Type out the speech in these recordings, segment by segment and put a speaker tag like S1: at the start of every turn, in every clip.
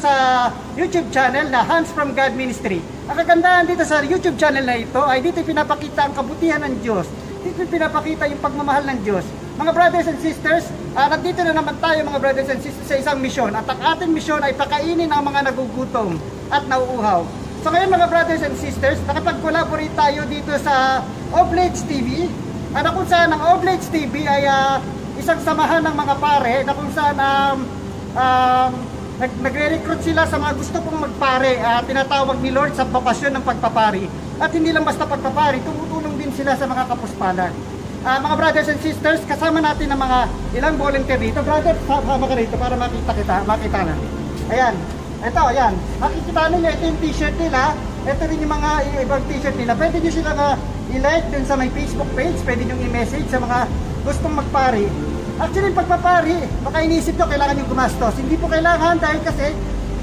S1: sa YouTube channel na Hands from God Ministry. Ang kagandahan dito sa YouTube channel na ito ay dito pinapakita ang kabutihan ng Diyos. Dito pinapakita yung pagmamahal ng Diyos. Mga brothers and sisters, ah, nandito na naman tayo mga brothers and sisters sa isang misyon. At ang ating misyon ay pakainin ang mga nagugutom at nauuhaw. So ngayon mga brothers and sisters, nakapag-collaborate tayo dito sa Oblates TV. Ano kung saan ang Oblates TV ay ah, isang samahan ng mga pare na kung saan um, um, nag nagre-recruit sila sa mga gusto pong magpare. ah, tinatawag ni Lord sa bakasyon ng pagpapari. At hindi lang basta pagpapari, tumutulong din sila sa mga kapuspalan. Ah, mga brothers and sisters, kasama natin ang mga ilang volunteer dito. Brother, sama ka rito para makita kita, makita na. Ayan. Ito, ayan. Makikita ninyo, ito yung t-shirt nila. Ito rin yung mga ibang t-shirt nila. Pwede nyo silang uh, i-like dun sa may Facebook page. Pwede nyo i-message sa mga gustong magpari. Actually, yung pagpapari, baka inisip nyo, kailangan nyo gumastos. Hindi po kailangan dahil kasi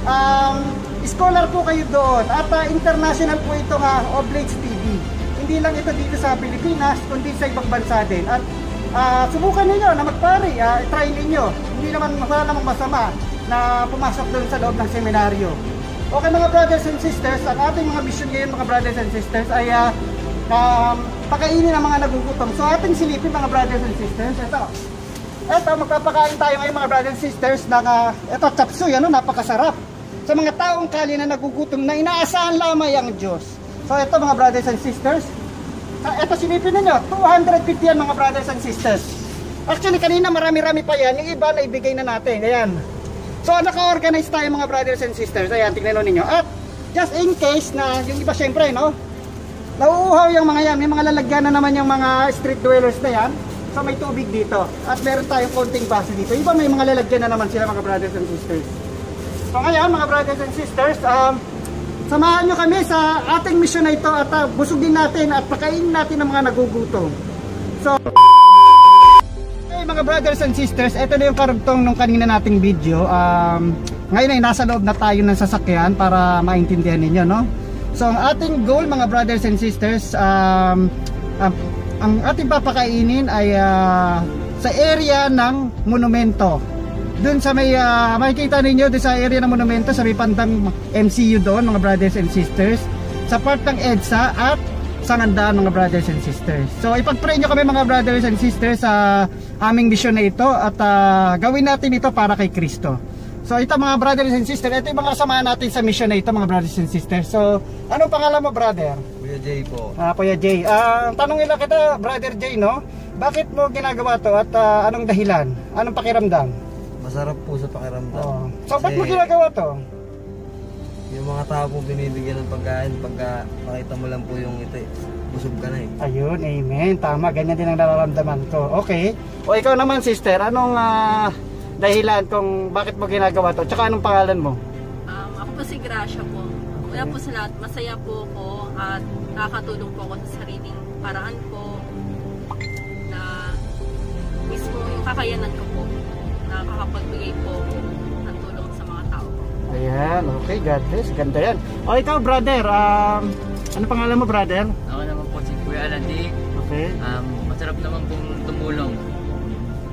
S1: um, scholar po kayo doon. At uh, international po ito nga, Oblates TV. Hindi lang ito dito sa Pilipinas, kundi sa ibang bansa din. At ah, subukan ninyo na magpari, ah, try ninyo. Hindi naman wala namang masama na pumasok doon sa loob ng seminaryo. Okay mga brothers and sisters, ang ating mga mission ngayon mga brothers and sisters ay ah, um, pakainin ang mga nagugutom. So ating silipin mga brothers and sisters, ito. Ito, magpapakain tayo ngayon mga brothers and sisters ng, uh, ito, chapsuy, ano, napakasarap. Sa mga taong kali na nagugutom na inaasahan lamang ang Diyos. So ito mga brothers and sisters, sa- ito silipin ninyo, 250 yan mga brothers and sisters. Actually kanina marami-rami pa yan, yung iba na ibigay na natin, ayan. So naka-organize tayo mga brothers and sisters, ayan, tingnan nyo ninyo. At just in case na yung iba syempre, no, nauuhaw yung mga yan, may mga lalagyan na naman yung mga street dwellers na yan. So may tubig dito. At meron tayong konting baso dito. Iba may mga lalagyan na naman sila mga brothers and sisters. So ngayon mga brothers and sisters, um, samahan nyo kami sa ating mission na ito at uh, busugin natin at pakainin natin ang mga nagugutom. So, hey mga brothers and sisters, ito na yung karugtong nung kanina nating video. Um, ngayon ay nasa loob na tayo ng sasakyan para maintindihan ninyo, no? So, ang ating goal mga brothers and sisters, um, um, ang ating papakainin ay ah, sa area ng monumento. Doon sa may ah, makikita ninyo doon sa area ng monumento sa may pandang MCU doon mga brothers and sisters sa part ng EDSA at Sangandaan mga brothers and sisters. So ipag-pray nyo kami mga brothers and sisters sa aming mission na ito at ah, gawin natin ito para kay Kristo. So ito mga brothers and sisters, ito yung mga kasama natin sa mission na ito mga brothers and sisters. So anong pangalan mo brother?
S2: Kuya Jay po.
S1: Ah, Kuya Jay. Ah, tanongin lang kita, Brother Jay, no? Bakit mo ginagawa to at ah, anong dahilan? Anong pakiramdam?
S2: Masarap po sa pakiramdam.
S1: Oo. So, ba't mo ginagawa to?
S2: Yung mga tao po binibigyan ng pagkain pagka makita mo lang po yung ito eh. Busog ka na eh.
S1: Ayun, amen. Tama, ganyan din ang nararamdaman ko. Okay. O ikaw naman, sister, anong ah, dahilan kung bakit mo ginagawa to? Tsaka anong pangalan mo?
S3: Um, ako po si Gracia po. Kaya po sa lahat, masaya po ako at nakakatulong po ako sa sariling paraan po na mismo yung kakayanan ko po nakakapagbigay po ako ng tulong sa mga tao po.
S1: Ayan, okay, God bless. Ganda yan. O ikaw, brother, um, ano pangalan mo, brother?
S4: Ako naman po si Kuya Alandi.
S1: Okay.
S4: Um, masarap naman pong tumulong.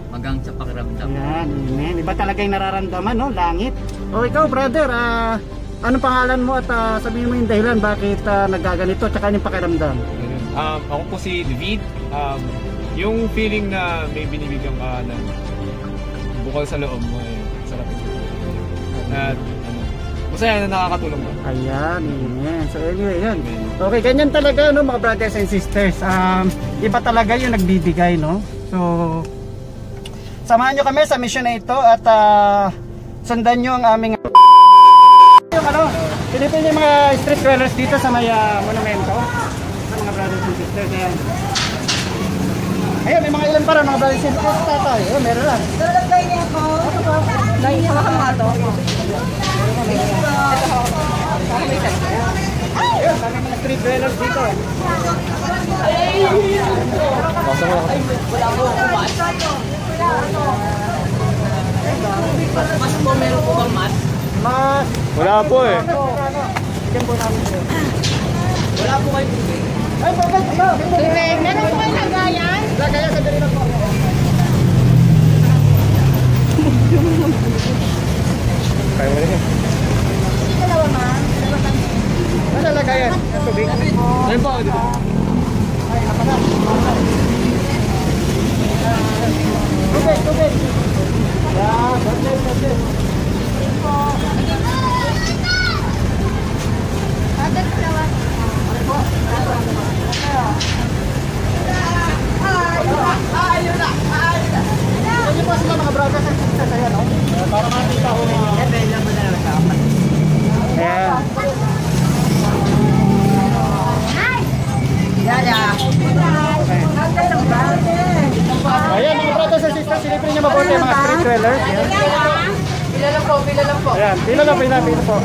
S4: Magang sa pakiramdam.
S1: Ayan, amen. Iba talaga yung nararamdaman, no? Langit. O ikaw, brother, ah, anong pangalan mo at ah, sabihin mo yung dahilan bakit ah, nagaganito tsaka yung pakiramdam?
S5: Um, ako po si David. Um, yung feeling na may binibigyan ka ng bukal sa loob mo, eh, sarap ito. At ano, masaya na nakakatulong mo.
S1: Ayan, amen. So anyway, yan. Okay, ganyan talaga, no, mga brothers and sisters. Um, iba talaga yung nagbibigay, no? So, samahan nyo kami sa mission na ito at ah, sundan nyo ang aming ano, pinipin yung mga street dwellers dito sa may ah, monumento sa mga brothers and sisters. Ayan. Ayun, may mga ilan para mga brothers and sisters. Tatay, ayun, meron lang. Ayun, kami mga street dwellers dito.
S3: Mas po, meron po bang mas?
S1: Mas,
S5: Wala po eh.
S3: Wala po kayo
S1: Ay, bakit?
S3: Meron po kayo lagayan?
S1: Lagaya sa dali na po. Dwellers. Yan.
S3: Pila lang po, pila lang po.
S1: Ayan, pila lang, pila, pila po.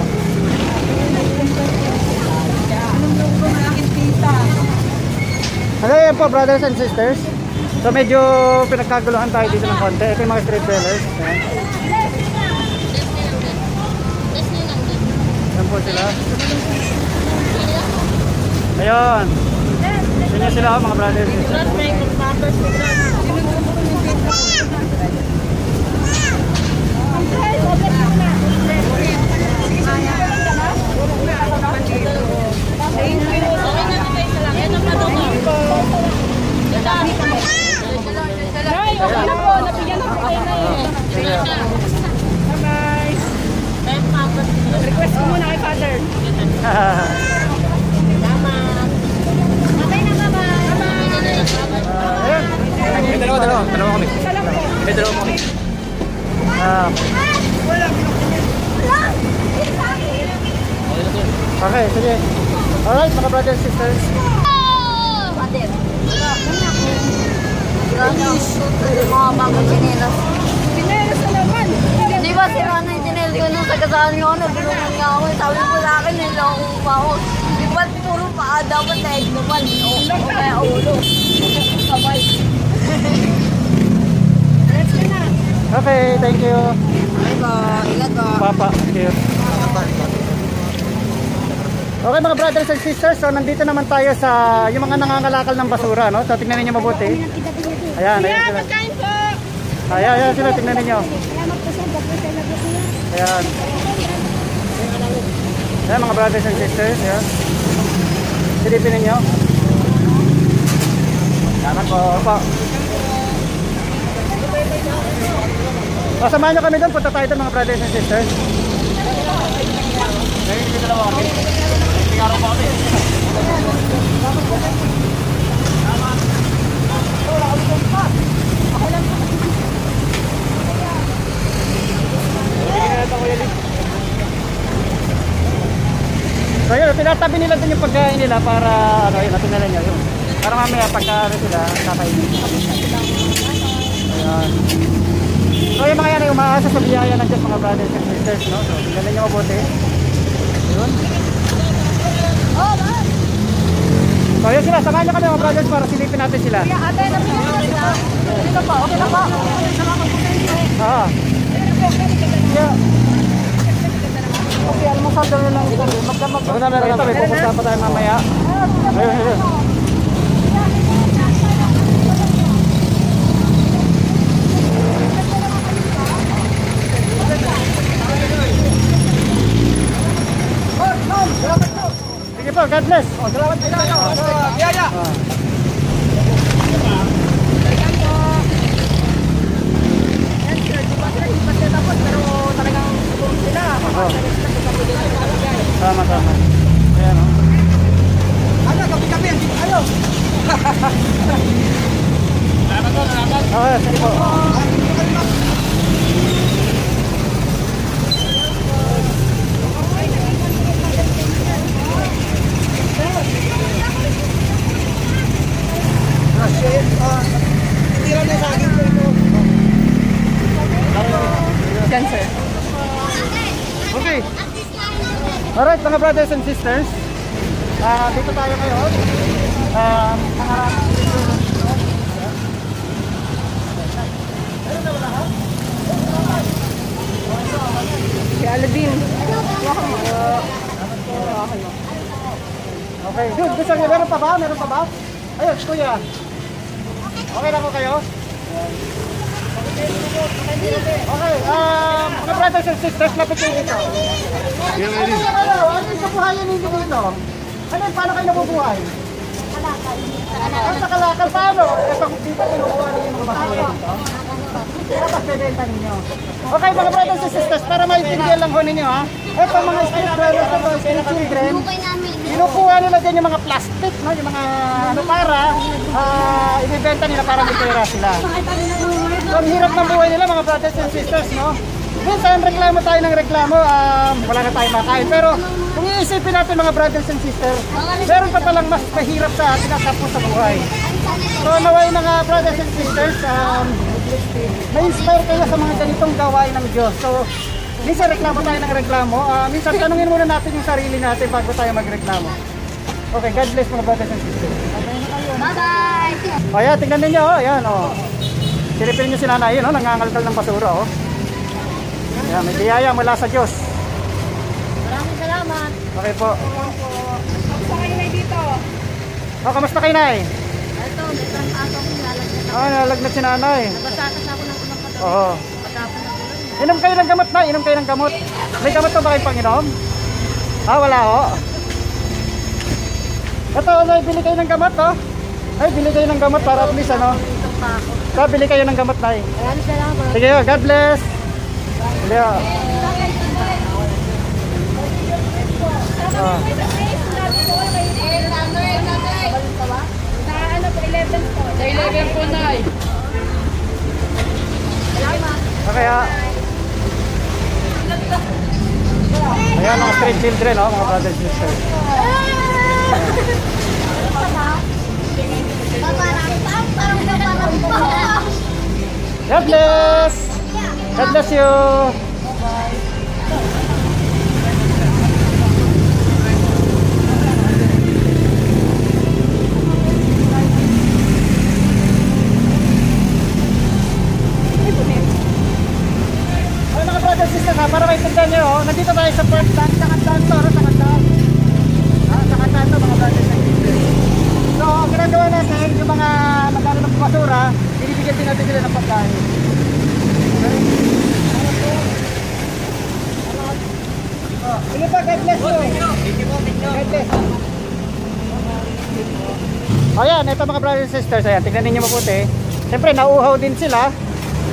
S1: Ano yan po, brothers and sisters? So medyo pinagkaguluhan tayo dito ng konti. Ito yung mga street sellers. Ayan. Ayan po sila. Ayun. Yan sila mga brothers and sisters.
S5: Dalawa, kami. May dalawa kami.
S1: Ah, okay, sige. Alright, mga brothers and sisters.
S6: Mga bagong chinelas.
S3: Pinelas na naman.
S6: Di ba si Rana yung chinelas ko nung tagasaan ko na binungan niya ako. Sabi ko sa akin, nila puro paa dapat dahil naman. O, o kaya ulo. Sabay.
S3: Let's go na.
S1: Okay, thank you.
S6: Ba, ilat ba?
S1: Papa, thank you. Okay mga brothers and sisters, so nandito naman tayo sa yung mga nangangalakal ng basura, no? So tingnan niyo mabuti. Ayan, ayan sila.
S3: Po.
S1: Ayan, ayan sila, tingnan niyo. Ayan. Ayan mga brothers and sisters, ayan. Silipin ninyo. Salamat po. Opo. O, samahan nyo kami doon. Punta tayo doon mga brothers and sisters. So yun, tinatabi nila din yung pagkain nila para ano yun, natin nyo yun. Para mamaya pagka ano sila, kakainin. Ayan. So yung mga yan ay umaasa sa biyaya ng Diyos mga brothers and sisters, no? So tingnan nyo mabuti. Yun. So yun sila, samahan nyo kami mga brothers para silipin natin sila.
S6: Ate, napinulat na. Dito pa, okay na pa.
S1: Ah. Yeah.
S6: Okay, almusal daw na lang ito. Magdamag.
S1: Na meron ito, may pupunta pa tayo mamaya. Ayun, ayun. Po, God bless. Oh, salamat po.
S5: Biyaya!
S1: Oh. Tama, tama. Ayan, oh.
S5: Ano, kapi-kapi. Ayaw!
S1: Okay, sige po.
S3: Yan, sir.
S1: Okay. Alright, mga brothers and sisters. Ah, dito tayo ngayon. Um,
S3: Si Aladin.
S1: Okay. Dude, gusto niyo, meron pa ba? Meron pa ba? Ayun, kuya. Okay na po kayo? Okay, um, mga brothers and sisters, lapit kayo dito. Ano, ano yung kabuhayan ninyo dito? Ano yung paano kayo nabubuhay? Kalakal. Sa kalakal, paano? Ito, dito kinukuha ninyo yung mga basura dito. Tapos bebenta ninyo. Okay, mga brothers and sisters, para maintindihan lang ho ninyo ha. Ito mga street brothers to, street children. Kinukuha nila din yung mga plastic, no? yung mga ano para ah ibibenta nila para may pera sila. So, ang hirap ng buhay nila mga brothers and sisters, no? Minsan reklamo tayo ng reklamo, um, wala na tayong makain. Pero kung iisipin natin mga brothers and sisters, meron pa palang mas mahirap sa atin at tapos sa buhay. So naway mga brothers and sisters, um. Na-inspire kayo sa mga ganitong gawain ng Diyos. So, minsan reklamo tayo ng reklamo. Ah, minsan tanungin muna natin yung sarili natin bago tayo magreklamo. Okay, God bless mga brothers and sisters.
S6: Bye-bye!
S1: O yan, tingnan ninyo, oh, yan, oh. Silipin niyo si nanay, yun, oh, nangangalkal ng basura, oh. Yan, may biyaya mula sa Diyos.
S6: Maraming salamat.
S1: Okay po.
S6: Sa kayo na dito.
S1: Oh, kamusta kayo, nay?
S6: Ito, may transato ko nilalagyan ako.
S1: Oh, nalagnat si nanay.
S6: Nabasakas ako ng unang patawa.
S1: Oo.
S6: Ulan.
S1: Inom kayo ng gamot na, inom kayo ng gamot. May gamot pa ba kayong panginom? Ah, wala ho. Ito, nay, bili kayo ng gamot, oh. Ay, bili kayo ng gamot para at least, ano.
S6: Ako.
S1: So, bili kayo ng gamot, nay.
S6: Maraming salamat.
S1: Sige, oh, God bless. Bili, oh. Ah. Okay, ah. Ayan, mga street children, oh, mga brothers and sisters. God bless! God bless you! Ay, mga brothers and sisters, ha, para maintindihan nyo, oh, nandito tayo sa Port Dance, sa Kantaan to, sa Kantaan. Ah, sa Kantaan to, mga brothers and. So, ang ginagawa natin, yung mga nagano ng basura, binibigyan din natin sila ng pagkain. Okay? Oh, Sige pa, God bless you. God bless. O yan, ito mga brothers and sisters, ayan, tignan ninyo mabuti. Siyempre, nauuhaw din sila.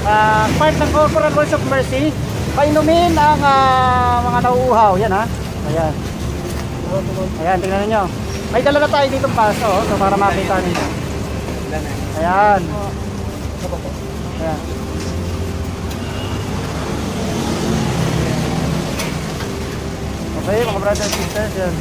S1: Ah, part ng Corporal Words of Mercy, painumin ang ah, mga nauuhaw. Yan ha. Ayan. Ayan, tingnan ninyo. May dala na tayo dito paso, oh, so para makita ninyo. Ayan. Ayan. Okay, mga brothers and sisters, yan.